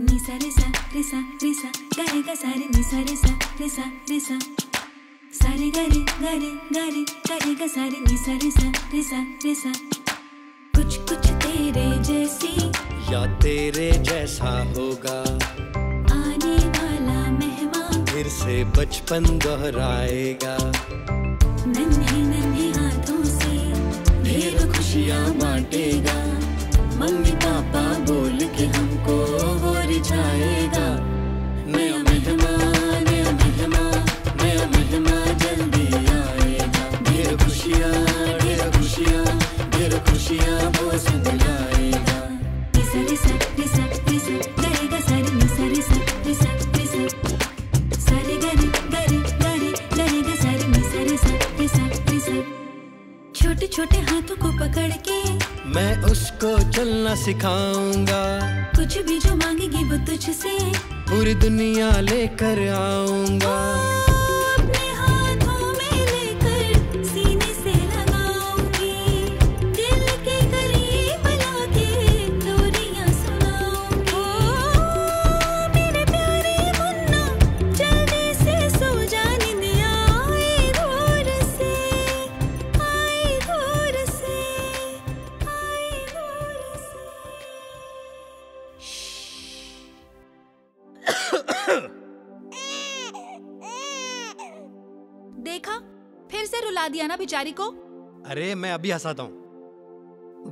निसा रेसा रेसा रेसा गारे सारे निसा रेसा रेसा रेसा सारे गारे सारे निसा या तेरे जैसा होगा। आने वाला मेहमान। फिर से बचपन दोहराएगा। नन्हे नन्हे हाथों से। खुशियाँ बांटे। छोटे हाथों को पकड़ के मैं उसको चलना सिखाऊँगा। कुछ भी जो मांगेगी वो तुझसे। पूरी दुनिया लेकर आऊँगा। देखा? फिर से रुला दिया ना बिचारी को? अरे मैं अभी हंसाता हूँ।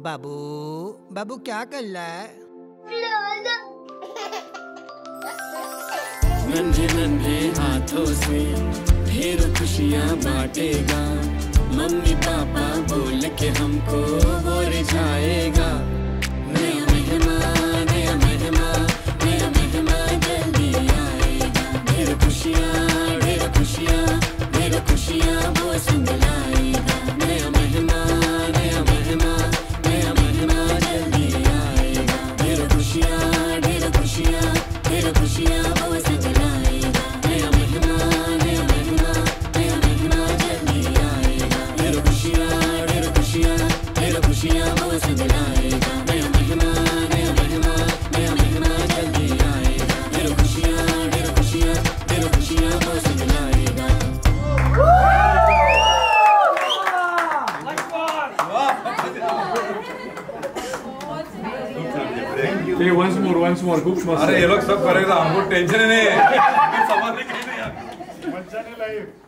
बाबू बाबू क्या कर रहा है? नन्हे नन्हे हाथों से ढेर खुशियाँ बांटेगा। मम्मी पापा बोल के हमको वो रिझाएगा खुशियाँ वो संग लाएगा नया मेहमान नया मेहमान नया मेहमान जल्दी आएगा ढेर खुशियाँ ढेर खुशियाँ ढेर खुशियाँ वो संग लाएगा Hey, once more, once more. खूप मस्त अरे ये लोग सब करेगा हमको टेंशन ही नहीं है। लिए नहीं है। मज्जा नाही लाईफ